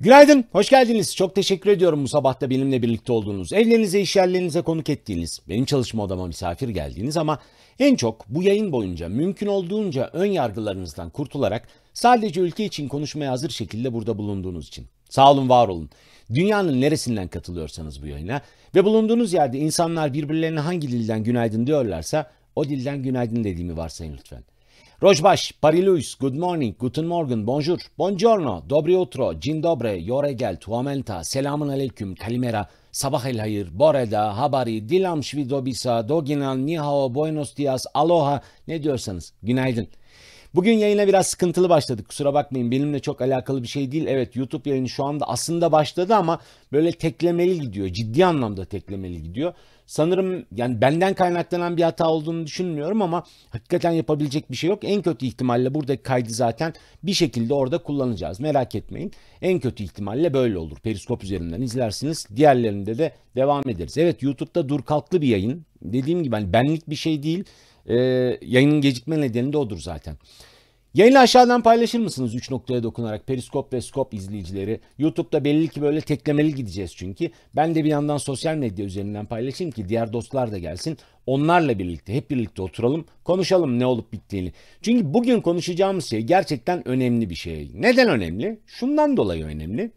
Günaydın, hoş geldiniz. Çok teşekkür ediyorum bu sabahta benimle birlikte olduğunuz, evlerinize, iş yerlerinize konuk ettiğiniz, benim çalışma odama misafir geldiğiniz ama en çok bu yayın boyunca mümkün olduğunca ön yargılarınızdan kurtularak sadece ülke için konuşmaya hazır şekilde burada bulunduğunuz için. Sağ olun, var olun. Dünyanın neresinden katılıyorsanız bu yayına ve bulunduğunuz yerde insanlar birbirlerine hangi dilden günaydın diyorlarsa o dilden günaydın dediğimi varsayın lütfen. Rojbaş, Pariluis, Good morning, Guten Morgen, Bonjour, Buongiorno, Dobry utro, Dzień dobry, Yoregel, Tuamenta, Selamun aleyküm, Kalimera, Sabah el hayır, Boreda, Habari, Dilam Shvidobisa, Doginan, Nihao, Buenos dias, Aloha ne diyorsanız günaydın. Bugün yayına biraz sıkıntılı başladık. Kusura bakmayın benimle çok alakalı bir şey değil. Evet YouTube yayını şu anda aslında başladı ama böyle teklemeli gidiyor. Ciddi anlamda teklemeli gidiyor. Sanırım yani benden kaynaklanan bir hata olduğunu düşünmüyorum ama hakikaten yapabilecek bir şey yok. En kötü ihtimalle buradaki kaydı zaten bir şekilde orada kullanacağız. Merak etmeyin. En kötü ihtimalle böyle olur. Periskop üzerinden izlersiniz. Diğerlerinde de devam ederiz. Evet YouTube'da dur kalklı bir yayın. Dediğim gibi hani benlik bir şey değil. Ee, yayının gecikme nedeni de odur zaten. Yayını aşağıdan paylaşır mısınız 3 noktaya dokunarak Periskop ve Skop izleyicileri? YouTube'da belli ki böyle teklemeli gideceğiz çünkü. Ben de bir yandan sosyal medya üzerinden paylaşayım ki diğer dostlar da gelsin. Onlarla birlikte hep birlikte oturalım konuşalım ne olup bittiğini. Çünkü bugün konuşacağımız şey gerçekten önemli bir şey. Neden önemli? Şundan dolayı önemli.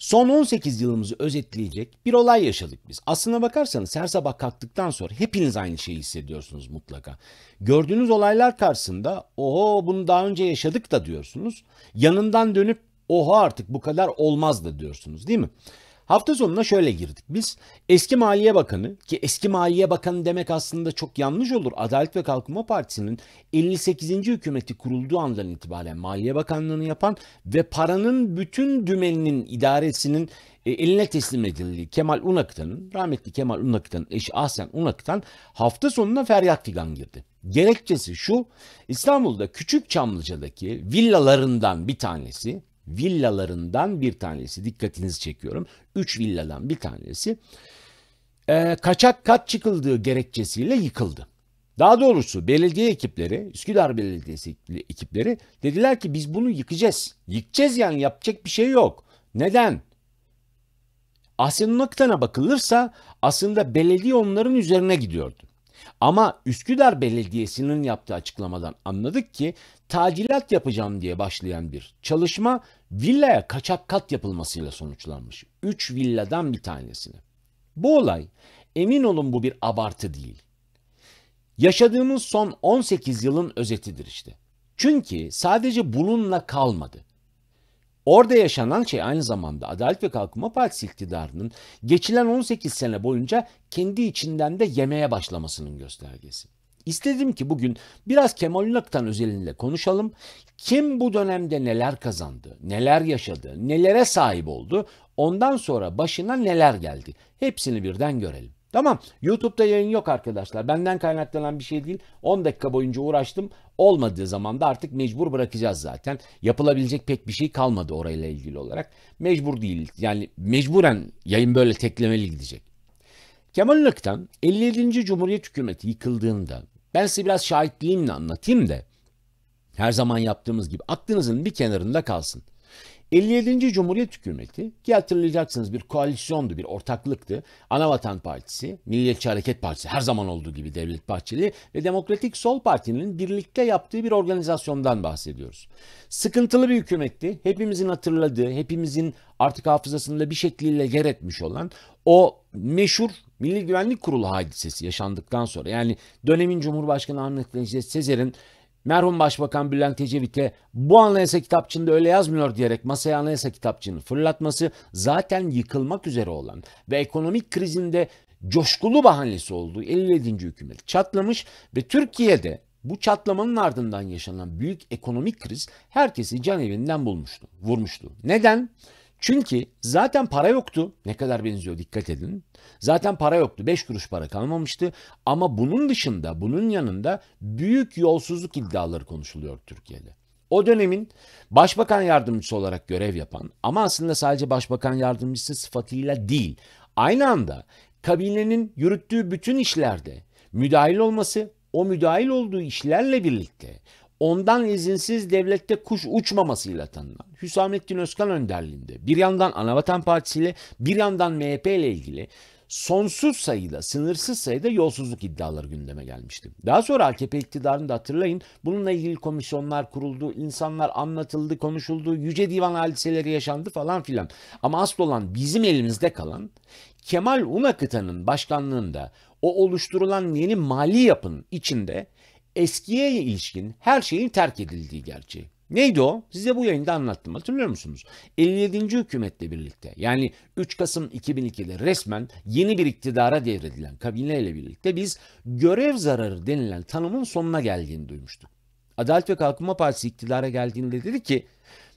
Son 18 yılımızı özetleyecek bir olay yaşadık biz. Aslına bakarsanız her sabah kalktıktan sonra hepiniz aynı şeyi hissediyorsunuz mutlaka. Gördüğünüz olaylar karşısında oho bunu daha önce yaşadık da diyorsunuz. Yanından dönüp oho artık bu kadar olmaz da diyorsunuz değil mi? Hafta sonuna şöyle girdik biz. Eski Maliye Bakanı ki eski Maliye Bakanı demek aslında çok yanlış olur. Adalet ve Kalkınma Partisi'nin 58. hükümeti kurulduğu andan itibaren Maliye Bakanlığı'nı yapan ve paranın bütün dümeninin idaresinin e, eline teslim edildiği Kemal Unakıtan'ın, rahmetli Kemal Unakıtan'ın eşi Ahsen Unakıtan hafta sonuna feryat figan girdi. Gerekçesi şu, İstanbul'da Küçük Çamlıca'daki villalarından bir tanesi villalarından bir tanesi dikkatinizi çekiyorum. Üç villadan bir tanesi e, kaçak kat çıkıldığı gerekçesiyle yıkıldı. Daha doğrusu belediye ekipleri, Üsküdar Belediyesi ekipleri dediler ki biz bunu yıkacağız. Yıkacağız yani yapacak bir şey yok. Neden? Asya'nın bakılırsa aslında belediye onların üzerine gidiyordu. Ama Üsküdar Belediyesi'nin yaptığı açıklamadan anladık ki tacilat yapacağım diye başlayan bir çalışma villaya kaçak kat yapılmasıyla sonuçlanmış. 3 villadan bir tanesini. Bu olay emin olun bu bir abartı değil. Yaşadığımız son 18 yılın özetidir işte. Çünkü sadece bununla kalmadı. Orada yaşanan şey aynı zamanda Adalet ve Kalkınma Partisi iktidarının geçilen 18 sene boyunca kendi içinden de yemeye başlamasının göstergesi. İstedim ki bugün biraz Kemal Ünak'tan özelinde konuşalım. Kim bu dönemde neler kazandı, neler yaşadı, nelere sahip oldu, ondan sonra başına neler geldi. Hepsini birden görelim. Tamam YouTube'da yayın yok arkadaşlar. Benden kaynaklanan bir şey değil. 10 dakika boyunca uğraştım. Olmadığı zaman da artık mecbur bırakacağız zaten. Yapılabilecek pek bir şey kalmadı orayla ilgili olarak. Mecbur değil. Yani mecburen yayın böyle teklemeli gidecek. Kemal Ünlük'ten 57. Cumhuriyet Hükümeti yıkıldığında ben size biraz şahitliğimle anlatayım da her zaman yaptığımız gibi aklınızın bir kenarında kalsın. 57. Cumhuriyet Hükümeti ki hatırlayacaksınız bir koalisyondu, bir ortaklıktı. Anavatan Partisi, Milliyetçi Hareket Partisi her zaman olduğu gibi Devlet Bahçeli ve Demokratik Sol Parti'nin birlikte yaptığı bir organizasyondan bahsediyoruz. Sıkıntılı bir hükümetti. Hepimizin hatırladığı, hepimizin artık hafızasında bir şekliyle yer etmiş olan o meşhur Milli Güvenlik Kurulu hadisesi yaşandıktan sonra yani dönemin Cumhurbaşkanı Ahmet Necdet Sezer'in merhum Başbakan Bülent Ecevit'e bu anayasa kitapçığında öyle yazmıyor diyerek masaya anayasa kitapçığını fırlatması zaten yıkılmak üzere olan ve ekonomik krizinde coşkulu bahanesi olduğu 57. hükümet çatlamış ve Türkiye'de bu çatlamanın ardından yaşanan büyük ekonomik kriz herkesi can evinden bulmuştu, vurmuştu. Neden? Çünkü zaten para yoktu. Ne kadar benziyor dikkat edin. Zaten para yoktu. 5 kuruş para kalmamıştı. Ama bunun dışında, bunun yanında büyük yolsuzluk iddiaları konuşuluyor Türkiye'de. O dönemin başbakan yardımcısı olarak görev yapan ama aslında sadece başbakan yardımcısı sıfatıyla değil, aynı anda kabinenin yürüttüğü bütün işlerde müdahil olması, o müdahil olduğu işlerle birlikte ondan izinsiz devlette kuş uçmamasıyla tanınan Hüsamettin Özkan önderliğinde bir yandan Anavatan Partisi ile bir yandan MHP ile ilgili sonsuz sayıda, sınırsız sayıda yolsuzluk iddiaları gündeme gelmişti. Daha sonra AKP iktidarını hatırlayın. Bununla ilgili komisyonlar kuruldu, insanlar anlatıldı, konuşuldu, yüce divan hadiseleri yaşandı falan filan. Ama asıl olan bizim elimizde kalan Kemal Unakıtan'ın başkanlığında o oluşturulan yeni mali yapının içinde eskiye ilişkin her şeyin terk edildiği gerçeği. Neydi o? Size bu yayında anlattım. Hatırlıyor musunuz? 57. hükümetle birlikte yani 3 Kasım 2002'de resmen yeni bir iktidara devredilen kabineyle birlikte biz görev zararı denilen tanımın sonuna geldiğini duymuştuk. Adalet ve Kalkınma Partisi iktidara geldiğinde dedi ki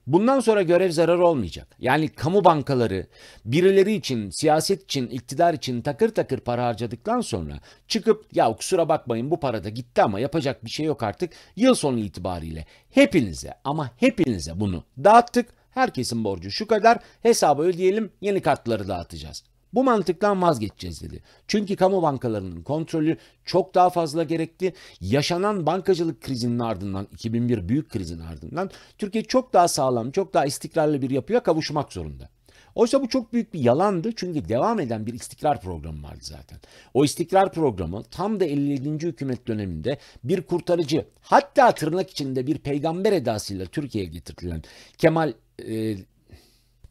Bundan sonra görev zararı olmayacak. Yani kamu bankaları birileri için, siyaset için, iktidar için takır takır para harcadıktan sonra çıkıp ya kusura bakmayın bu para da gitti ama yapacak bir şey yok artık. Yıl sonu itibariyle hepinize ama hepinize bunu dağıttık. Herkesin borcu şu kadar hesabı ödeyelim yeni kartları dağıtacağız. Bu mantıktan vazgeçeceğiz dedi. Çünkü kamu bankalarının kontrolü çok daha fazla gerekti. Yaşanan bankacılık krizinin ardından 2001 büyük krizin ardından Türkiye çok daha sağlam, çok daha istikrarlı bir yapıya kavuşmak zorunda. Oysa bu çok büyük bir yalandı çünkü devam eden bir istikrar programı vardı zaten. O istikrar programı tam da 57. hükümet döneminde bir kurtarıcı hatta tırnak içinde bir peygamber edasıyla Türkiye'ye getirilen Kemal e,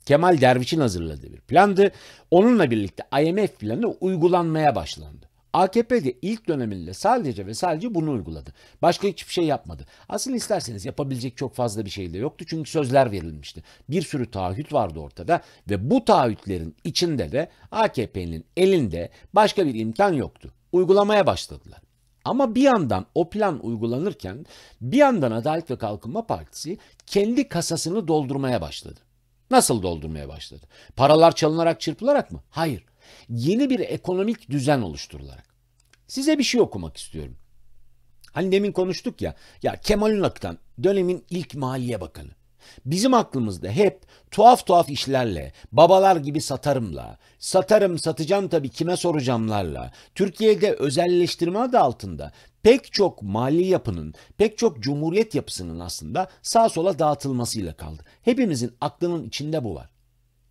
Kemal Derviş'in hazırladığı bir plandı. Onunla birlikte IMF planı uygulanmaya başlandı. AKP de ilk döneminde sadece ve sadece bunu uyguladı. Başka hiçbir şey yapmadı. Asıl isterseniz yapabilecek çok fazla bir şey de yoktu çünkü sözler verilmişti. Bir sürü taahhüt vardı ortada ve bu taahhütlerin içinde de AKP'nin elinde başka bir imkan yoktu. Uygulamaya başladılar. Ama bir yandan o plan uygulanırken bir yandan Adalet ve Kalkınma Partisi kendi kasasını doldurmaya başladı. Nasıl doldurmaya başladı? Paralar çalınarak çırpılarak mı? Hayır. Yeni bir ekonomik düzen oluşturularak. Size bir şey okumak istiyorum. Hani demin konuştuk ya, ya Kemal Ünak'tan dönemin ilk Maliye Bakanı. Bizim aklımızda hep tuhaf tuhaf işlerle, babalar gibi satarımla, satarım satacağım tabii kime soracağımlarla, Türkiye'de özelleştirme adı altında pek çok mali yapının, pek çok cumhuriyet yapısının aslında sağ sola dağıtılmasıyla kaldı. Hepimizin aklının içinde bu var.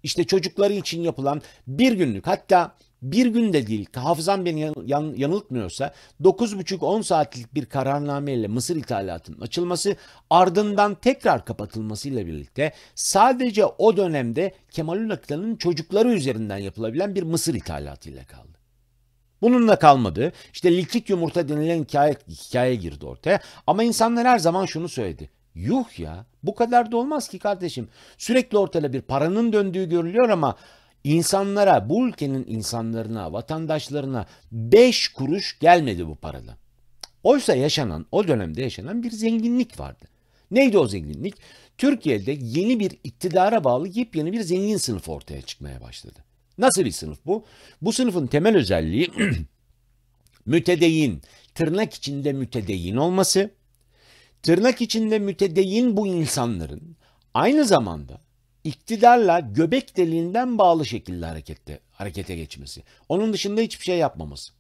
İşte çocukları için yapılan bir günlük hatta bir günde değil hafızam beni yan, yan, yanıltmıyorsa 9,5-10 saatlik bir kararnameyle Mısır ithalatının açılması ardından tekrar kapatılmasıyla birlikte sadece o dönemde Kemal Ünak'tanın çocukları üzerinden yapılabilen bir Mısır ithalatıyla kaldı. Bununla kalmadı. İşte likit yumurta denilen hikaye, hikaye girdi ortaya. Ama insanlar her zaman şunu söyledi. Yuh ya bu kadar da olmaz ki kardeşim. Sürekli ortada bir paranın döndüğü görülüyor ama insanlara, bu ülkenin insanlarına, vatandaşlarına 5 kuruş gelmedi bu paradan. Oysa yaşanan, o dönemde yaşanan bir zenginlik vardı. Neydi o zenginlik? Türkiye'de yeni bir iktidara bağlı yepyeni bir zengin sınıf ortaya çıkmaya başladı. Nasıl bir sınıf bu? Bu sınıfın temel özelliği mütedeyyin, tırnak içinde mütedeyyin olması, tırnak içinde mütedeyyin bu insanların aynı zamanda iktidarla göbek deliğinden bağlı şekilde harekette, harekete geçmesi. Onun dışında hiçbir şey yapmaması.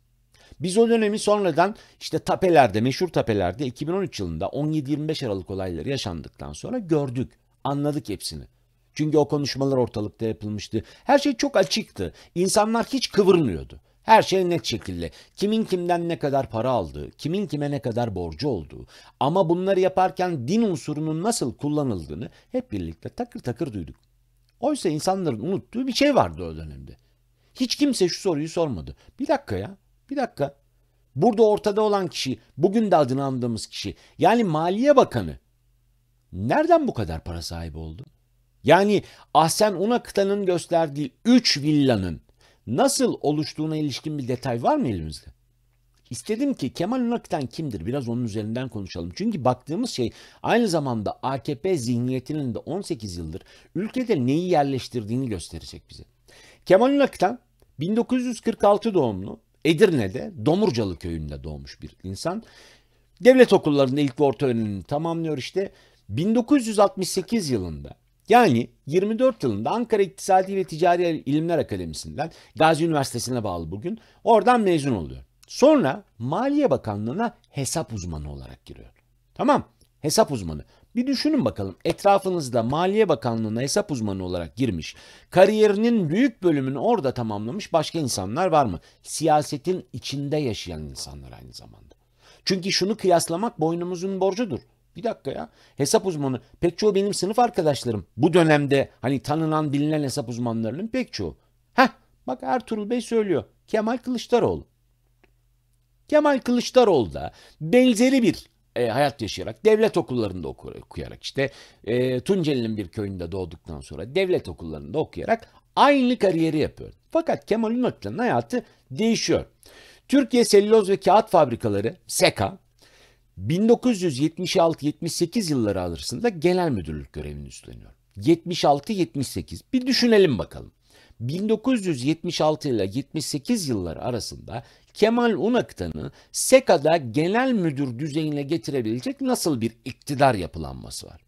Biz o dönemi sonradan işte tapelerde, meşhur tapelerde 2013 yılında 17-25 Aralık olayları yaşandıktan sonra gördük, anladık hepsini. Çünkü o konuşmalar ortalıkta yapılmıştı. Her şey çok açıktı. İnsanlar hiç kıvırmıyordu. Her şey net şekilde. Kimin kimden ne kadar para aldığı, kimin kime ne kadar borcu olduğu ama bunları yaparken din unsurunun nasıl kullanıldığını hep birlikte takır takır duyduk. Oysa insanların unuttuğu bir şey vardı o dönemde. Hiç kimse şu soruyu sormadı. Bir dakika ya, bir dakika. Burada ortada olan kişi, bugün de adını andığımız kişi, yani Maliye Bakanı nereden bu kadar para sahibi oldu? Yani Ahsen Unakıta'nın gösterdiği 3 villanın nasıl oluştuğuna ilişkin bir detay var mı elimizde? İstedim ki Kemal Unakıtan kimdir? Biraz onun üzerinden konuşalım. Çünkü baktığımız şey aynı zamanda AKP zihniyetinin de 18 yıldır ülkede neyi yerleştirdiğini gösterecek bize. Kemal Unakıtan 1946 doğumlu Edirne'de Domurcalı köyünde doğmuş bir insan. Devlet okullarında ilk ve orta öğrenimini tamamlıyor işte. 1968 yılında yani 24 yılında Ankara İktisadi ve Ticari İlimler Akademisi'nden Gazi Üniversitesi'ne bağlı bugün oradan mezun oluyor. Sonra Maliye Bakanlığı'na hesap uzmanı olarak giriyor. Tamam hesap uzmanı. Bir düşünün bakalım etrafınızda Maliye Bakanlığı'na hesap uzmanı olarak girmiş, kariyerinin büyük bölümünü orada tamamlamış başka insanlar var mı? Siyasetin içinde yaşayan insanlar aynı zamanda. Çünkü şunu kıyaslamak boynumuzun borcudur. Bir dakika ya. Hesap uzmanı pek çoğu benim sınıf arkadaşlarım. Bu dönemde hani tanınan bilinen hesap uzmanlarının pek çoğu. Heh bak Ertuğrul Bey söylüyor. Kemal Kılıçdaroğlu. Kemal Kılıçdaroğlu da benzeri bir e, hayat yaşayarak devlet okullarında oku- okuyarak işte e, Tunceli'nin bir köyünde doğduktan sonra devlet okullarında okuyarak aynı kariyeri yapıyor. Fakat Kemal Ünaklı'nın hayatı değişiyor. Türkiye Selüloz ve Kağıt Fabrikaları SEKA 1976-78 yılları arasında genel müdürlük görevini üstleniyor. 76-78 bir düşünelim bakalım. 1976 ile 78 yılları arasında Kemal Unaktan'ı SEKA'da genel müdür düzeyine getirebilecek nasıl bir iktidar yapılanması var?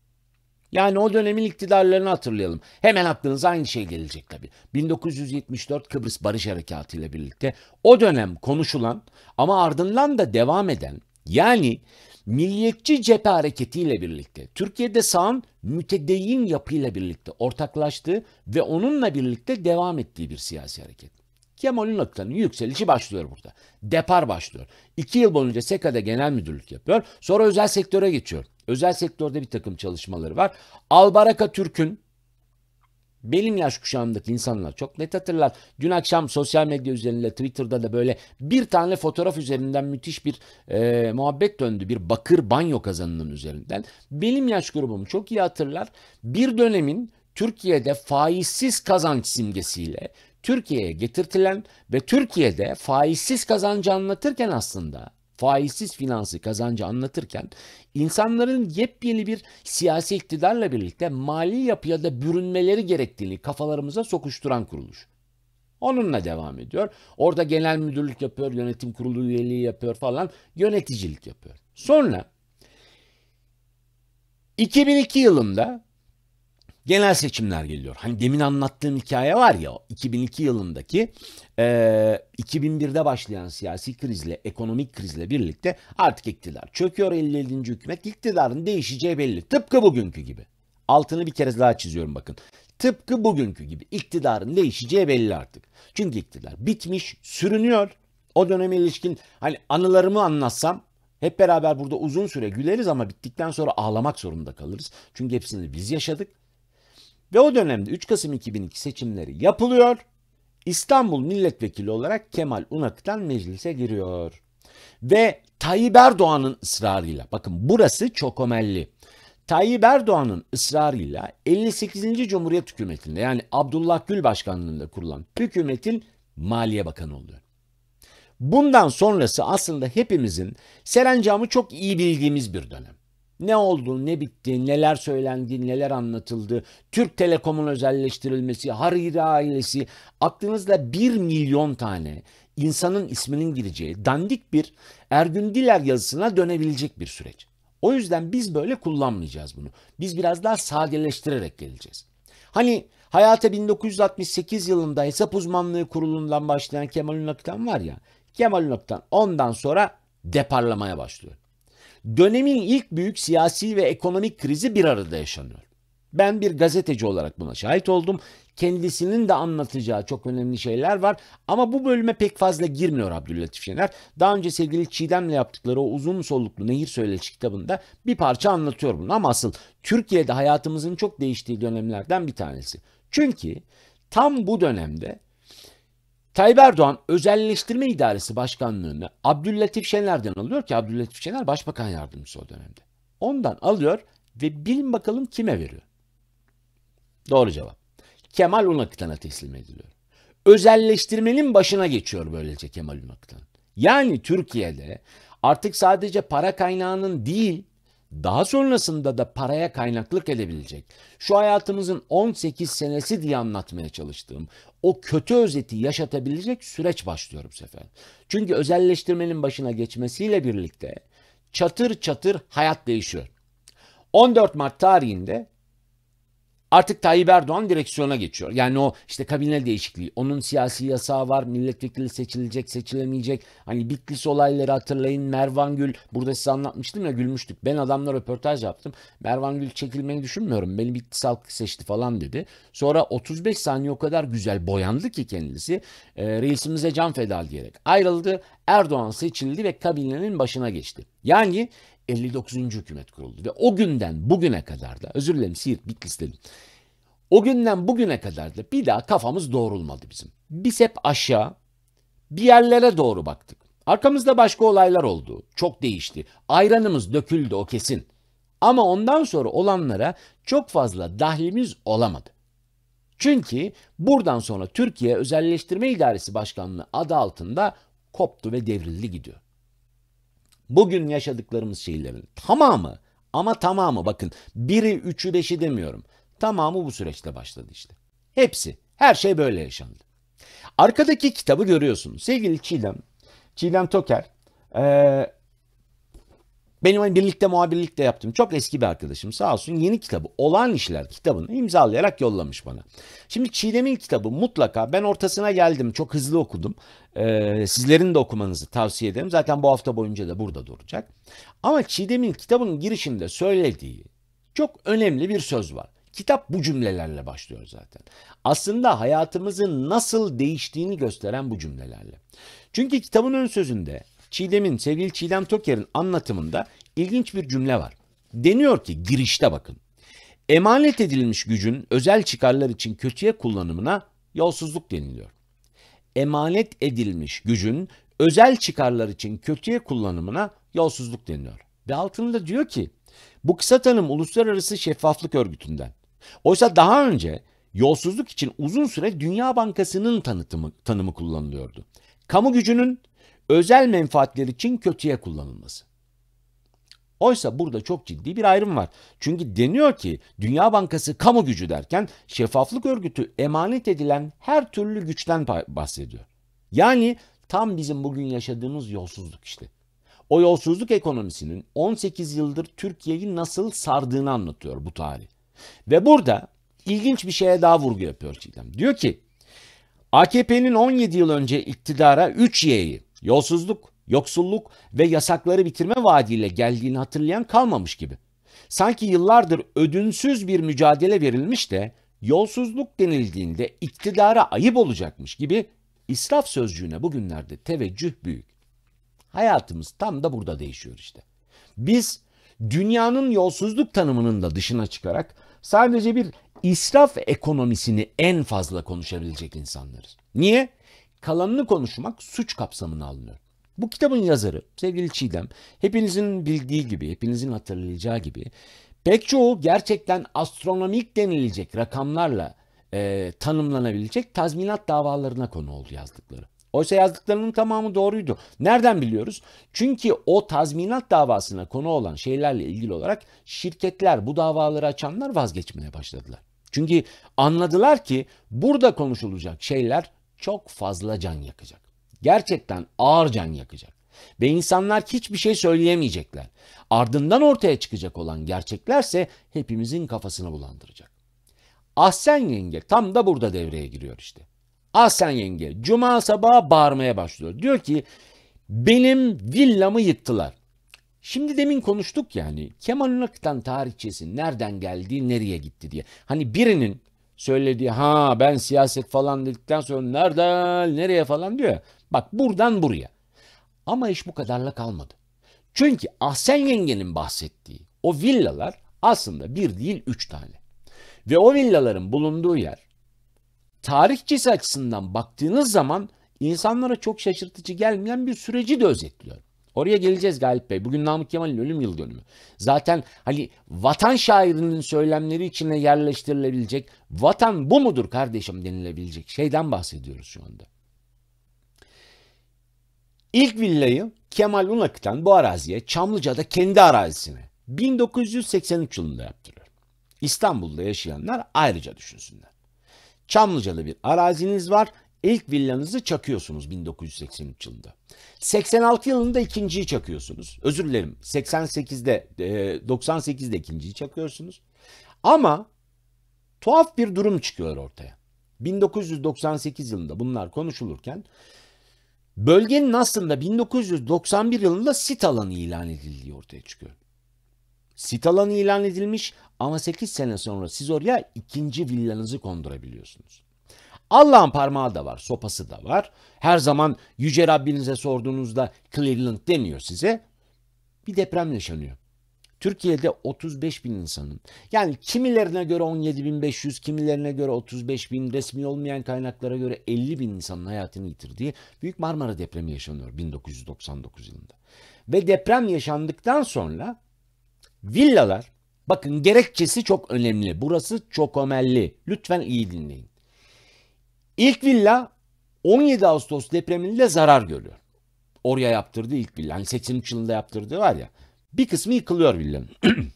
Yani o dönemin iktidarlarını hatırlayalım. Hemen aklınıza aynı şey gelecek tabii. 1974 Kıbrıs Barış Harekatı ile birlikte o dönem konuşulan ama ardından da devam eden yani milliyetçi cephe hareketiyle birlikte Türkiye'de sağın mütedeyyin yapıyla birlikte ortaklaştığı ve onunla birlikte devam ettiği bir siyasi hareket. Kemal Ünak'tan yükselişi başlıyor burada. Depar başlıyor. İki yıl boyunca SEKA'da genel müdürlük yapıyor. Sonra özel sektöre geçiyor. Özel sektörde bir takım çalışmaları var. Albaraka Türk'ün benim yaş kuşağımdaki insanlar çok net hatırlar. Dün akşam sosyal medya üzerinde Twitter'da da böyle bir tane fotoğraf üzerinden müthiş bir e, muhabbet döndü. Bir bakır banyo kazanının üzerinden. Benim yaş grubum çok iyi hatırlar. Bir dönemin Türkiye'de faizsiz kazanç simgesiyle Türkiye'ye getirtilen ve Türkiye'de faizsiz kazancı anlatırken aslında faizsiz finansı kazancı anlatırken insanların yepyeni bir siyasi iktidarla birlikte mali yapıya da bürünmeleri gerektiğini kafalarımıza sokuşturan kuruluş. Onunla devam ediyor. Orada genel müdürlük yapıyor, yönetim kurulu üyeliği yapıyor falan, yöneticilik yapıyor. Sonra 2002 yılında genel seçimler geliyor. Hani demin anlattığım hikaye var ya 2002 yılındaki e, 2001'de başlayan siyasi krizle ekonomik krizle birlikte artık iktidar çöküyor 57. hükümet iktidarın değişeceği belli. Tıpkı bugünkü gibi. Altını bir kere daha çiziyorum bakın. Tıpkı bugünkü gibi iktidarın değişeceği belli artık. Çünkü iktidar bitmiş, sürünüyor. O döneme ilişkin hani anılarımı anlatsam hep beraber burada uzun süre güleriz ama bittikten sonra ağlamak zorunda kalırız. Çünkü hepsini biz yaşadık. Ve o dönemde 3 Kasım 2002 seçimleri yapılıyor. İstanbul milletvekili olarak Kemal Unak'tan meclise giriyor. Ve Tayyip Erdoğan'ın ısrarıyla, bakın burası çok ömelli. Tayyip Erdoğan'ın ısrarıyla 58. Cumhuriyet hükümetinde yani Abdullah Gül başkanlığında kurulan hükümetin Maliye Bakanı oluyor. Bundan sonrası aslında hepimizin serencamı çok iyi bildiğimiz bir dönem. Ne oldu, ne bitti, neler söylendi, neler anlatıldı, Türk Telekom'un özelleştirilmesi, Hariri ailesi, aklınızda bir milyon tane insanın isminin gireceği dandik bir Ergün Diler yazısına dönebilecek bir süreç. O yüzden biz böyle kullanmayacağız bunu. Biz biraz daha sadeleştirerek geleceğiz. Hani hayata 1968 yılında hesap uzmanlığı kurulundan başlayan Kemal Ünak'tan var ya, Kemal Ünak'tan ondan sonra deparlamaya başlıyor. Dönemin ilk büyük siyasi ve ekonomik krizi bir arada yaşanıyor. Ben bir gazeteci olarak buna şahit oldum. Kendisinin de anlatacağı çok önemli şeyler var. Ama bu bölüme pek fazla girmiyor Abdüllatif Şener. Daha önce sevgili Çiğdem'le yaptıkları o uzun soluklu Nehir Söyleşi kitabında bir parça anlatıyor bunu. Ama asıl Türkiye'de hayatımızın çok değiştiği dönemlerden bir tanesi. Çünkü tam bu dönemde Tayyip Erdoğan özelleştirme idaresi başkanlığını Abdüllatif Şener'den alıyor ki Abdüllatif Şener başbakan yardımcısı o dönemde. Ondan alıyor ve bilin bakalım kime veriyor? Doğru cevap. Kemal Unakıtan'a teslim ediliyor. Özelleştirmenin başına geçiyor böylece Kemal Unakıtan. Yani Türkiye'de artık sadece para kaynağının değil, daha sonrasında da paraya kaynaklık edebilecek, şu hayatımızın 18 senesi diye anlatmaya çalıştığım o kötü özeti yaşatabilecek süreç başlıyor bu sefer. Çünkü özelleştirmenin başına geçmesiyle birlikte çatır çatır hayat değişiyor. 14 Mart tarihinde Artık Tayyip Erdoğan direksiyona geçiyor. Yani o işte kabine değişikliği, onun siyasi yasağı var, milletvekili seçilecek, seçilemeyecek. Hani Bitlis olayları hatırlayın, Mervan Gül, burada size anlatmıştım ya gülmüştük. Ben adamla röportaj yaptım. Mervan Gül çekilmeyi düşünmüyorum, beni Bitlis halkı seçti falan dedi. Sonra 35 saniye o kadar güzel boyandı ki kendisi, e, reisimize can feda diyerek ayrıldı. Erdoğan seçildi ve kabinenin başına geçti. Yani 59. hükümet kuruldu ve o günden bugüne kadar da özür dilerim Siirt Bitlis dedim. O günden bugüne kadar da bir daha kafamız doğrulmadı bizim. Biz hep aşağı bir yerlere doğru baktık. Arkamızda başka olaylar oldu. Çok değişti. Ayranımız döküldü o kesin. Ama ondan sonra olanlara çok fazla dahlimiz olamadı. Çünkü buradan sonra Türkiye Özelleştirme İdaresi Başkanlığı adı altında koptu ve devrildi gidiyor. Bugün yaşadıklarımız şeylerin tamamı ama tamamı bakın biri üçü beşi demiyorum. Tamamı bu süreçte başladı işte. Hepsi. Her şey böyle yaşandı. Arkadaki kitabı görüyorsunuz. Sevgili Çiğdem, Çiğdem Toker, ee, benim hani birlikte muhabirlik de yaptım. Çok eski bir arkadaşım sağ olsun yeni kitabı Olan İşler kitabını imzalayarak yollamış bana. Şimdi Çiğdem'in kitabı mutlaka ben ortasına geldim çok hızlı okudum. Ee, sizlerin de okumanızı tavsiye ederim. Zaten bu hafta boyunca da burada duracak. Ama Çiğdem'in kitabının girişinde söylediği çok önemli bir söz var. Kitap bu cümlelerle başlıyor zaten. Aslında hayatımızın nasıl değiştiğini gösteren bu cümlelerle. Çünkü kitabın ön sözünde Çiğdem'in, sevgili Çiğdem Toker'in anlatımında ilginç bir cümle var. Deniyor ki girişte bakın. Emanet edilmiş gücün özel çıkarlar için kötüye kullanımına yolsuzluk deniliyor. Emanet edilmiş gücün özel çıkarlar için kötüye kullanımına yolsuzluk deniliyor. Ve altında diyor ki bu kısa tanım Uluslararası Şeffaflık Örgütü'nden. Oysa daha önce yolsuzluk için uzun süre Dünya Bankası'nın tanıtımı, tanımı kullanılıyordu. Kamu gücünün özel menfaatler için kötüye kullanılması. Oysa burada çok ciddi bir ayrım var. Çünkü deniyor ki Dünya Bankası kamu gücü derken şeffaflık örgütü emanet edilen her türlü güçten bahsediyor. Yani tam bizim bugün yaşadığımız yolsuzluk işte. O yolsuzluk ekonomisinin 18 yıldır Türkiye'yi nasıl sardığını anlatıyor bu tarih. Ve burada ilginç bir şeye daha vurgu yapıyor Çiğdem. Diyor ki AKP'nin 17 yıl önce iktidara 3 Y'yi yolsuzluk, yoksulluk ve yasakları bitirme vaadiyle geldiğini hatırlayan kalmamış gibi. Sanki yıllardır ödünsüz bir mücadele verilmiş de yolsuzluk denildiğinde iktidara ayıp olacakmış gibi israf sözcüğüne bugünlerde teveccüh büyük. Hayatımız tam da burada değişiyor işte. Biz dünyanın yolsuzluk tanımının da dışına çıkarak sadece bir israf ekonomisini en fazla konuşabilecek insanlarız. Niye? Kalanını konuşmak suç kapsamına alınıyor. Bu kitabın yazarı sevgili Çiğdem hepinizin bildiği gibi, hepinizin hatırlayacağı gibi pek çoğu gerçekten astronomik denilecek rakamlarla e, tanımlanabilecek tazminat davalarına konu oldu yazdıkları. Oysa yazdıklarının tamamı doğruydu. Nereden biliyoruz? Çünkü o tazminat davasına konu olan şeylerle ilgili olarak şirketler, bu davaları açanlar vazgeçmeye başladılar. Çünkü anladılar ki burada konuşulacak şeyler çok fazla can yakacak. Gerçekten ağır can yakacak. Ve insanlar hiçbir şey söyleyemeyecekler. Ardından ortaya çıkacak olan gerçeklerse hepimizin kafasını bulandıracak. Ahsen yenge tam da burada devreye giriyor işte. Ahsen yenge cuma sabahı bağırmaya başlıyor. Diyor ki benim villamı yıktılar. Şimdi demin konuştuk yani Kemal Unakıtan tarihçesi nereden geldi nereye gitti diye. Hani birinin söylediği ha ben siyaset falan dedikten sonra nereden nereye falan diyor. Bak buradan buraya. Ama iş bu kadarla kalmadı. Çünkü Ahsen yengenin bahsettiği o villalar aslında bir değil üç tane. Ve o villaların bulunduğu yer tarihçisi açısından baktığınız zaman insanlara çok şaşırtıcı gelmeyen bir süreci de özetliyor. Oraya geleceğiz Galip Bey. Bugün Namık Kemal'in ölüm yıl dönümü. Zaten hani vatan şairinin söylemleri içine yerleştirilebilecek vatan bu mudur kardeşim denilebilecek şeyden bahsediyoruz şu anda. İlk villayı Kemal Unakıtan bu araziye Çamlıca'da kendi arazisine 1983 yılında yaptırıyor. İstanbul'da yaşayanlar ayrıca düşünsünler. Çamlıca'da bir araziniz var İlk villanızı çakıyorsunuz 1983 yılında. 86 yılında ikinciyi çakıyorsunuz. Özür dilerim 88'de 98'de ikinciyi çakıyorsunuz. Ama tuhaf bir durum çıkıyor ortaya. 1998 yılında bunlar konuşulurken bölgenin aslında 1991 yılında sit alanı ilan edildiği ortaya çıkıyor. Sit alanı ilan edilmiş ama 8 sene sonra siz oraya ikinci villanızı kondurabiliyorsunuz. Allah'ın parmağı da var, sopası da var. Her zaman Yüce Rabbinize sorduğunuzda Cleveland demiyor size. Bir deprem yaşanıyor. Türkiye'de 35 bin insanın yani kimilerine göre 17.500 kimilerine göre 35 bin resmi olmayan kaynaklara göre 50 bin insanın hayatını yitirdiği Büyük Marmara depremi yaşanıyor 1999 yılında. Ve deprem yaşandıktan sonra villalar bakın gerekçesi çok önemli burası çok ömelli lütfen iyi dinleyin. İlk villa 17 Ağustos depreminde zarar görüyor. Oraya yaptırdığı ilk villa. Hani 83 yılında yaptırdığı var ya. Bir kısmı yıkılıyor villanın.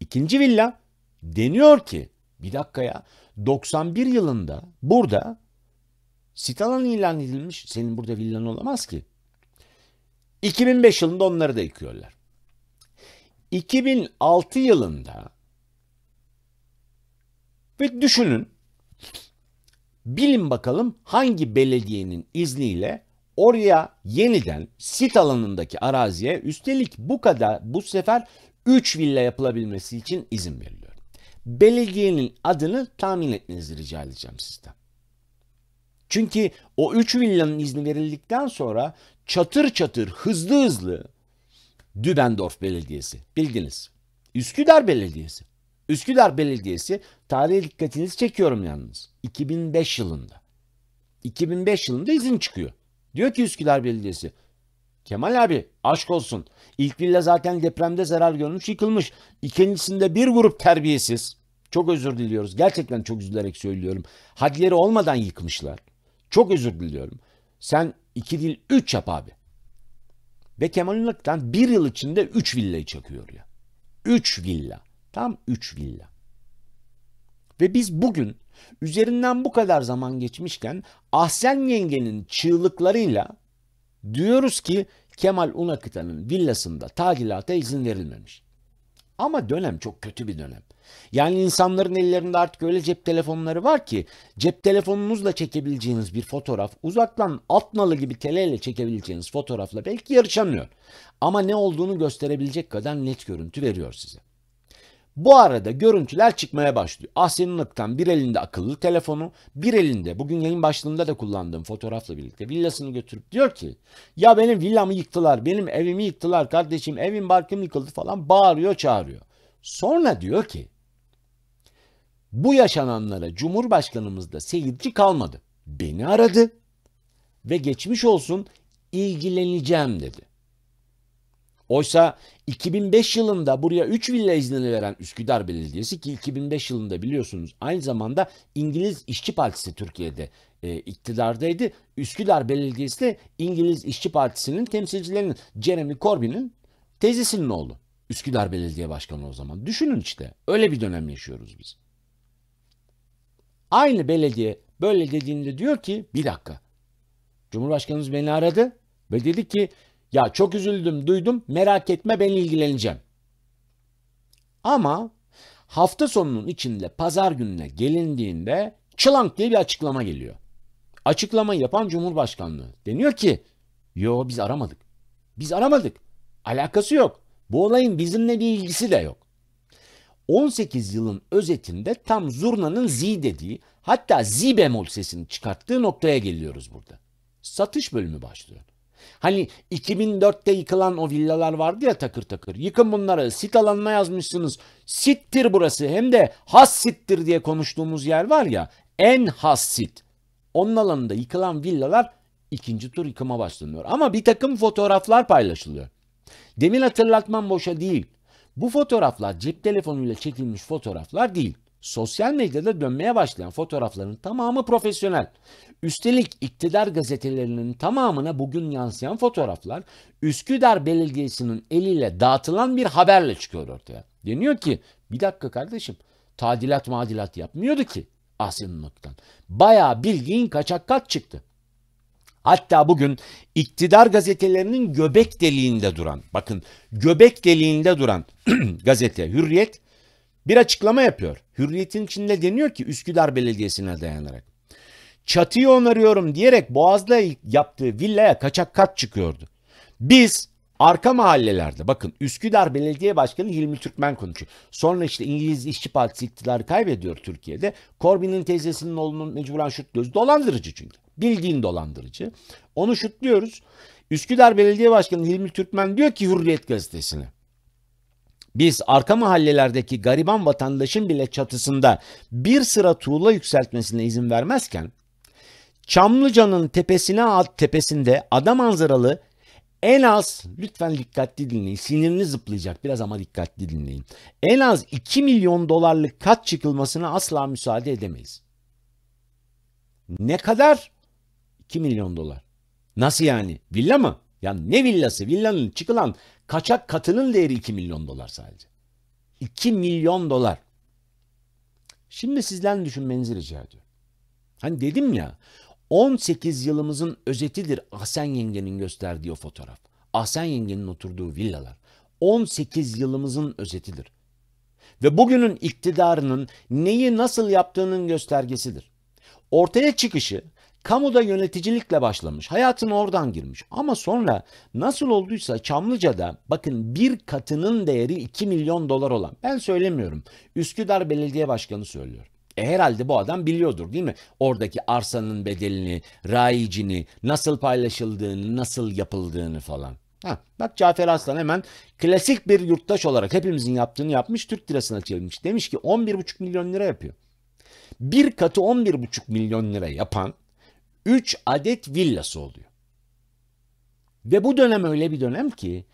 İkinci villa deniyor ki bir dakika ya 91 yılında burada sit alanı ilan edilmiş. Senin burada villan olamaz ki. 2005 yılında onları da yıkıyorlar. 2006 yılında ve düşünün bilin bakalım hangi belediyenin izniyle oraya yeniden sit alanındaki araziye üstelik bu kadar bu sefer 3 villa yapılabilmesi için izin veriliyor. Belediyenin adını tahmin etmenizi rica edeceğim sizden. Çünkü o 3 villanın izni verildikten sonra çatır çatır hızlı hızlı Dübendorf Belediyesi bildiniz. Üsküdar Belediyesi. Üsküdar Belediyesi tarihe dikkatinizi çekiyorum yalnız. 2005 yılında. 2005 yılında izin çıkıyor. Diyor ki Üsküdar Belediyesi. Kemal abi aşk olsun. İlk villa zaten depremde zarar görmüş yıkılmış. İkincisinde bir grup terbiyesiz. Çok özür diliyoruz. Gerçekten çok üzülerek söylüyorum. Hadleri olmadan yıkmışlar. Çok özür diliyorum. Sen iki değil üç yap abi. Ve Kemal Ünlük'ten bir yıl içinde üç villayı çakıyor ya. Üç villa. Tam üç villa. Ve biz bugün üzerinden bu kadar zaman geçmişken Ahsen yengenin çığlıklarıyla diyoruz ki Kemal Unakıtan'ın villasında tadilata izin verilmemiş. Ama dönem çok kötü bir dönem. Yani insanların ellerinde artık öyle cep telefonları var ki cep telefonunuzla çekebileceğiniz bir fotoğraf uzaktan atnalı gibi teleyle çekebileceğiniz fotoğrafla belki yarışamıyor. Ama ne olduğunu gösterebilecek kadar net görüntü veriyor size. Bu arada görüntüler çıkmaya başlıyor. Ahsen'in Aktan bir elinde akıllı telefonu, bir elinde bugün yayın başlığında da kullandığım fotoğrafla birlikte villasını götürüp diyor ki ya benim villamı yıktılar, benim evimi yıktılar kardeşim, evim barkım yıkıldı falan bağırıyor çağırıyor. Sonra diyor ki bu yaşananlara Cumhurbaşkanımız da seyirci kalmadı. Beni aradı ve geçmiş olsun ilgileneceğim dedi. Oysa 2005 yılında buraya 3 villa iznini veren Üsküdar Belediyesi ki 2005 yılında biliyorsunuz aynı zamanda İngiliz İşçi Partisi Türkiye'de e, iktidardaydı. Üsküdar Belediyesi de İngiliz İşçi Partisi'nin temsilcilerinin Jeremy Corbyn'in teyzesinin oğlu. Üsküdar Belediye Başkanı o zaman. Düşünün işte öyle bir dönem yaşıyoruz biz. Aynı belediye böyle dediğinde diyor ki bir dakika. Cumhurbaşkanımız beni aradı ve dedi ki ya çok üzüldüm, duydum. Merak etme ben ilgileneceğim. Ama hafta sonunun içinde pazar gününe gelindiğinde çılank diye bir açıklama geliyor. Açıklamayı yapan Cumhurbaşkanlığı. Deniyor ki yo biz aramadık. Biz aramadık. Alakası yok. Bu olayın bizimle bir ilgisi de yok. 18 yılın özetinde tam zurnanın Z dediği hatta Z bemol sesini çıkarttığı noktaya geliyoruz burada. Satış bölümü başlıyor. Hani 2004'te yıkılan o villalar vardı ya takır takır. Yıkın bunları sit alanına yazmışsınız. Sittir burası hem de has sittir diye konuştuğumuz yer var ya en has sit. Onun alanında yıkılan villalar ikinci tur yıkıma başlanıyor. Ama bir takım fotoğraflar paylaşılıyor. Demin hatırlatmam boşa değil. Bu fotoğraflar cep telefonuyla çekilmiş fotoğraflar değil. Sosyal medyada dönmeye başlayan fotoğrafların tamamı profesyonel. Üstelik iktidar gazetelerinin tamamına bugün yansıyan fotoğraflar Üsküdar Belediyesi'nin eliyle dağıtılan bir haberle çıkıyor ortaya. Deniyor ki bir dakika kardeşim tadilat madilat yapmıyordu ki Ahsen Noktan. Bayağı bildiğin kaçak kat çıktı. Hatta bugün iktidar gazetelerinin göbek deliğinde duran, bakın göbek deliğinde duran gazete Hürriyet bir açıklama yapıyor. Hürriyet'in içinde deniyor ki Üsküdar Belediyesi'ne dayanarak. Çatıyı onarıyorum diyerek Boğaz'da yaptığı villaya kaçak kat çıkıyordu. Biz arka mahallelerde bakın Üsküdar Belediye Başkanı Hilmi Türkmen konuşuyor. Sonra işte İngiliz İşçi Partisi iktidarı kaybediyor Türkiye'de. Corbyn'in teyzesinin oğlunu mecburen şutluyoruz. Dolandırıcı çünkü. Bildiğin dolandırıcı. Onu şutluyoruz. Üsküdar Belediye Başkanı Hilmi Türkmen diyor ki Hürriyet gazetesine. Biz arka mahallelerdeki gariban vatandaşın bile çatısında bir sıra tuğla yükseltmesine izin vermezken Çamlıca'nın tepesine tepesinde ada manzaralı en az lütfen dikkatli dinleyin. Sinirini zıplayacak biraz ama dikkatli dinleyin. En az 2 milyon dolarlık kat çıkılmasına asla müsaade edemeyiz. Ne kadar? 2 milyon dolar. Nasıl yani? Villa mı? Ya ne villası? Villanın çıkılan kaçak katının değeri 2 milyon dolar sadece. 2 milyon dolar. Şimdi sizden düşünmenizi rica ediyorum. Hani dedim ya 18 yılımızın özetidir Ahsen yengenin gösterdiği o fotoğraf. Ahsen yengenin oturduğu villalar. 18 yılımızın özetidir. Ve bugünün iktidarının neyi nasıl yaptığının göstergesidir. Ortaya çıkışı kamuda yöneticilikle başlamış. Hayatına oradan girmiş. Ama sonra nasıl olduysa Çamlıca'da bakın bir katının değeri 2 milyon dolar olan. Ben söylemiyorum. Üsküdar Belediye Başkanı söylüyor. E herhalde bu adam biliyordur değil mi? Oradaki arsanın bedelini, rayicini, nasıl paylaşıldığını, nasıl yapıldığını falan. Ha, bak Cafer Aslan hemen klasik bir yurttaş olarak hepimizin yaptığını yapmış, Türk lirasına çevirmiş. Demiş ki 11,5 milyon lira yapıyor. Bir katı 11,5 milyon lira yapan 3 adet villası oluyor. Ve bu dönem öyle bir dönem ki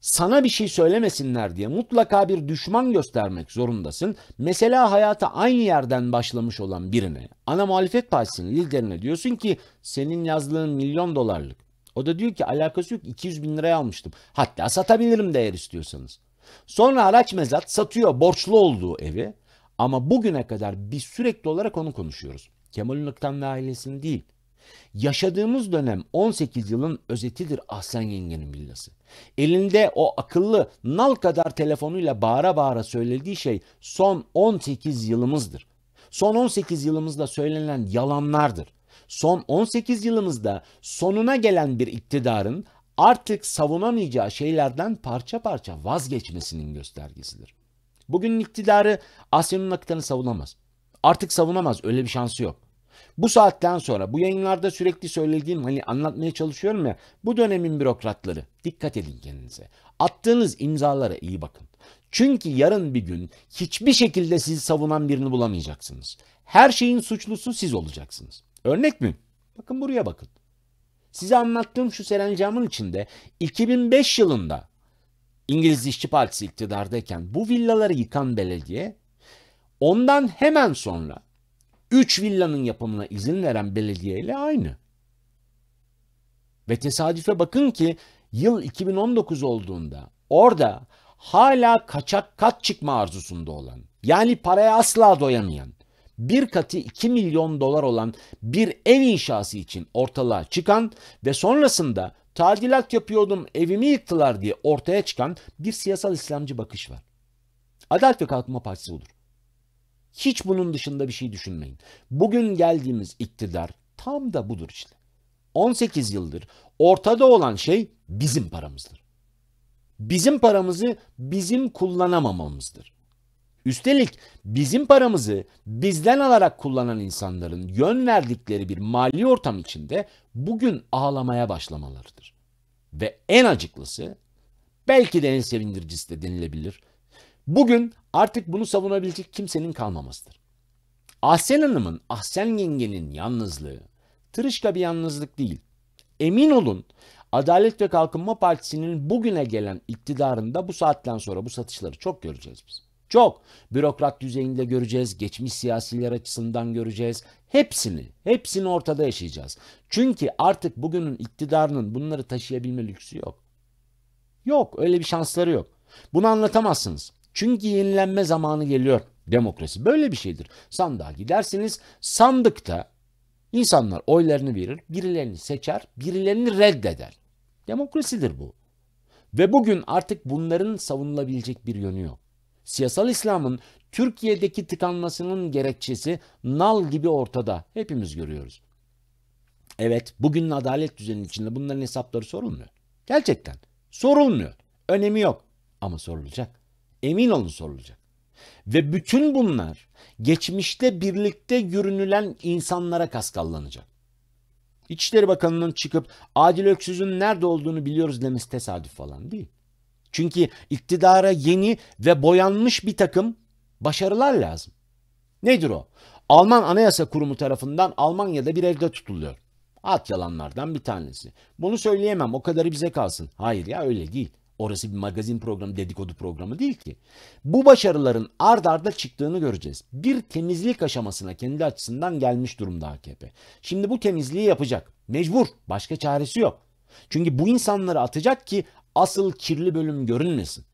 sana bir şey söylemesinler diye mutlaka bir düşman göstermek zorundasın. Mesela hayata aynı yerden başlamış olan birine, ana muhalefet partisinin liderine diyorsun ki senin yazdığın milyon dolarlık. O da diyor ki alakası yok 200 bin liraya almıştım. Hatta satabilirim değer istiyorsanız. Sonra araç mezat satıyor borçlu olduğu evi. Ama bugüne kadar biz sürekli olarak onu konuşuyoruz. Kemal Ünlük'ten ve ailesini değil. Yaşadığımız dönem 18 yılın özetidir Ahsen yengenin villası. Elinde o akıllı nal kadar telefonuyla bağıra bağıra söylediği şey son 18 yılımızdır. Son 18 yılımızda söylenen yalanlardır. Son 18 yılımızda sonuna gelen bir iktidarın artık savunamayacağı şeylerden parça parça vazgeçmesinin göstergesidir. Bugünün iktidarı Asya'nın akıtanı savunamaz. Artık savunamaz öyle bir şansı yok. Bu saatten sonra bu yayınlarda sürekli söylediğim hani anlatmaya çalışıyorum ya bu dönemin bürokratları dikkat edin kendinize. Attığınız imzalara iyi bakın. Çünkü yarın bir gün hiçbir şekilde sizi savunan birini bulamayacaksınız. Her şeyin suçlusu siz olacaksınız. Örnek mi? Bakın buraya bakın. Size anlattığım şu serencamın içinde 2005 yılında İngiliz İşçi Partisi iktidardayken bu villaları yıkan belediye ondan hemen sonra 3 villanın yapımına izin veren belediye ile aynı. Ve tesadüfe bakın ki yıl 2019 olduğunda orada hala kaçak kat çıkma arzusunda olan yani paraya asla doyamayan bir katı 2 milyon dolar olan bir ev inşası için ortalığa çıkan ve sonrasında tadilat yapıyordum evimi yıktılar diye ortaya çıkan bir siyasal İslamcı bakış var. Adalet ve Kalkınma Partisi olur. Hiç bunun dışında bir şey düşünmeyin. Bugün geldiğimiz iktidar tam da budur işte. 18 yıldır ortada olan şey bizim paramızdır. Bizim paramızı bizim kullanamamamızdır. Üstelik bizim paramızı bizden alarak kullanan insanların yön verdikleri bir mali ortam içinde bugün ağlamaya başlamalarıdır. Ve en acıklısı belki de en sevindiricisi de denilebilir. Bugün artık bunu savunabilecek kimsenin kalmamasıdır. Ahsen Hanım'ın, Ahsen yengenin yalnızlığı, tırışka bir yalnızlık değil. Emin olun Adalet ve Kalkınma Partisi'nin bugüne gelen iktidarında bu saatten sonra bu satışları çok göreceğiz biz. Çok. Bürokrat düzeyinde göreceğiz, geçmiş siyasiler açısından göreceğiz. Hepsini, hepsini ortada yaşayacağız. Çünkü artık bugünün iktidarının bunları taşıyabilme lüksü yok. Yok, öyle bir şansları yok. Bunu anlatamazsınız. Çünkü yenilenme zamanı geliyor. Demokrasi böyle bir şeydir. Sandığa gidersiniz, sandıkta insanlar oylarını verir, birilerini seçer, birilerini reddeder. Demokrasidir bu. Ve bugün artık bunların savunulabilecek bir yönü yok. Siyasal İslam'ın Türkiye'deki tıkanmasının gerekçesi nal gibi ortada. Hepimiz görüyoruz. Evet, bugünün adalet düzeninin içinde bunların hesapları sorulmuyor. Gerçekten sorulmuyor. Önemi yok ama sorulacak. Emin olun sorulacak. Ve bütün bunlar geçmişte birlikte yürünülen insanlara kaskallanacak. İçişleri Bakanı'nın çıkıp Adil Öksüz'ün nerede olduğunu biliyoruz demesi tesadüf falan değil. Çünkü iktidara yeni ve boyanmış bir takım başarılar lazım. Nedir o? Alman Anayasa Kurumu tarafından Almanya'da bir evde tutuluyor. At yalanlardan bir tanesi. Bunu söyleyemem o kadarı bize kalsın. Hayır ya öyle değil. Orası bir magazin programı, dedikodu programı değil ki. Bu başarıların ard arda çıktığını göreceğiz. Bir temizlik aşamasına kendi açısından gelmiş durumda AKP. Şimdi bu temizliği yapacak. Mecbur. Başka çaresi yok. Çünkü bu insanları atacak ki asıl kirli bölüm görünmesin.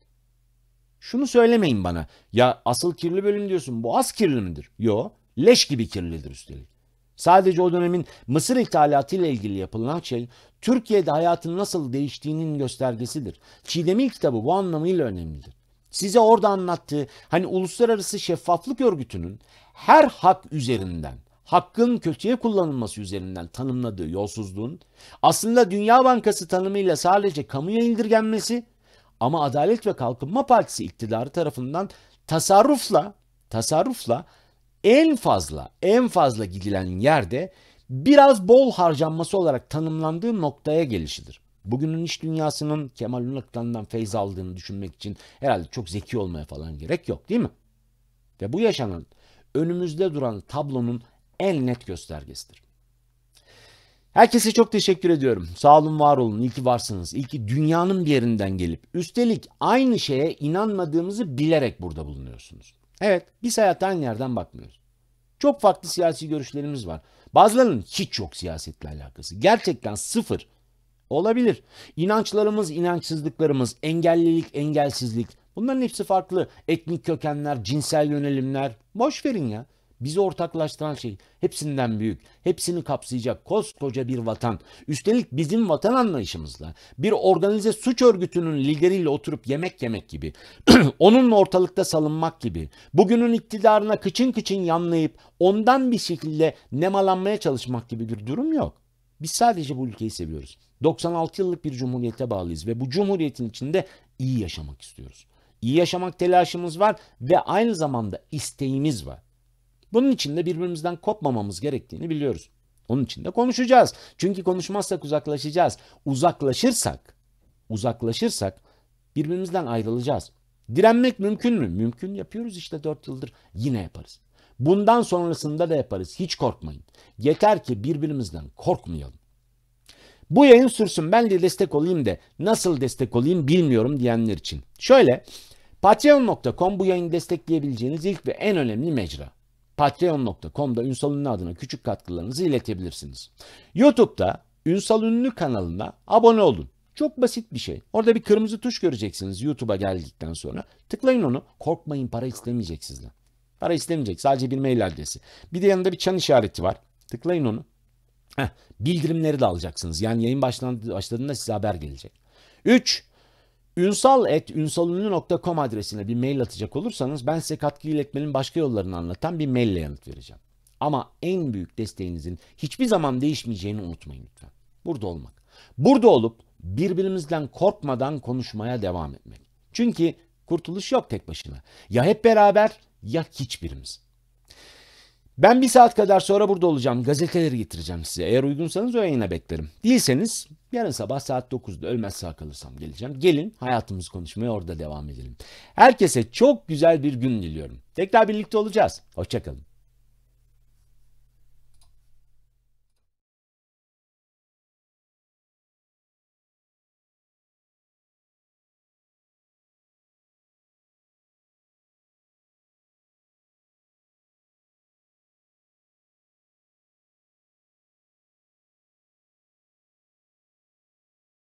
Şunu söylemeyin bana. Ya asıl kirli bölüm diyorsun. Bu az kirli midir? Yo. Leş gibi kirlidir üstelik. Sadece o dönemin Mısır ithalatı ile ilgili yapılan şey Türkiye'de hayatın nasıl değiştiğinin göstergesidir. Çiğdemil kitabı bu anlamıyla önemlidir. Size orada anlattığı hani uluslararası şeffaflık örgütünün her hak üzerinden hakkın kötüye kullanılması üzerinden tanımladığı yolsuzluğun aslında Dünya Bankası tanımıyla sadece kamuya indirgenmesi ama Adalet ve Kalkınma Partisi iktidarı tarafından tasarrufla tasarrufla en fazla en fazla gidilen yerde biraz bol harcanması olarak tanımlandığı noktaya gelişidir. Bugünün iş dünyasının Kemal Ünlük'ten feyz aldığını düşünmek için herhalde çok zeki olmaya falan gerek yok değil mi? Ve bu yaşanan önümüzde duran tablonun en net göstergesidir. Herkese çok teşekkür ediyorum. Sağ olun, var olun. İyi ki varsınız. İyi ki dünyanın bir yerinden gelip üstelik aynı şeye inanmadığımızı bilerek burada bulunuyorsunuz. Evet, biz hayata aynı yerden bakmıyoruz. Çok farklı siyasi görüşlerimiz var. Bazılarının hiç yok siyasetle alakası. Gerçekten sıfır. Olabilir. İnançlarımız, inançsızlıklarımız, engellilik, engelsizlik. Bunların hepsi farklı. Etnik kökenler, cinsel yönelimler. Boş verin ya. Bizi ortaklaştıran şey hepsinden büyük, hepsini kapsayacak koskoca bir vatan. Üstelik bizim vatan anlayışımızla bir organize suç örgütünün lideriyle oturup yemek yemek gibi, onunla ortalıkta salınmak gibi, bugünün iktidarına kıçın kıçın yanlayıp ondan bir şekilde nemalanmaya çalışmak gibi bir durum yok. Biz sadece bu ülkeyi seviyoruz. 96 yıllık bir cumhuriyete bağlıyız ve bu cumhuriyetin içinde iyi yaşamak istiyoruz. İyi yaşamak telaşımız var ve aynı zamanda isteğimiz var. Bunun için de birbirimizden kopmamamız gerektiğini biliyoruz. Onun için de konuşacağız. Çünkü konuşmazsak uzaklaşacağız. Uzaklaşırsak, uzaklaşırsak birbirimizden ayrılacağız. Direnmek mümkün mü? Mümkün yapıyoruz işte 4 yıldır. Yine yaparız. Bundan sonrasında da yaparız. Hiç korkmayın. Yeter ki birbirimizden korkmayalım. Bu yayın sürsün ben de destek olayım da nasıl destek olayım bilmiyorum diyenler için. Şöyle patreon.com bu yayını destekleyebileceğiniz ilk ve en önemli mecra. Patreon.com'da Ünsal Ünlü adına küçük katkılarınızı iletebilirsiniz. YouTube'da Ünsal Ünlü kanalına abone olun. Çok basit bir şey. Orada bir kırmızı tuş göreceksiniz YouTube'a geldikten sonra. Tıklayın onu. Korkmayın para istemeyecek sizden. Para istemeyecek. Sadece bir mail adresi. Bir de yanında bir çan işareti var. Tıklayın onu. Heh, bildirimleri de alacaksınız. Yani yayın başladığında size haber gelecek. 3. Ünsal.ünsalünlü.com adresine bir mail atacak olursanız ben size katkı iletmenin başka yollarını anlatan bir maille yanıt vereceğim. Ama en büyük desteğinizin hiçbir zaman değişmeyeceğini unutmayın lütfen. Burada olmak. Burada olup birbirimizden korkmadan konuşmaya devam etmek. Çünkü kurtuluş yok tek başına. Ya hep beraber ya hiçbirimiz. Ben bir saat kadar sonra burada olacağım. Gazeteleri getireceğim size. Eğer uygunsanız o yayına beklerim. Değilseniz yarın sabah saat 9'da ölmez sağ kalırsam geleceğim. Gelin hayatımızı konuşmaya orada devam edelim. Herkese çok güzel bir gün diliyorum. Tekrar birlikte olacağız. Hoşçakalın.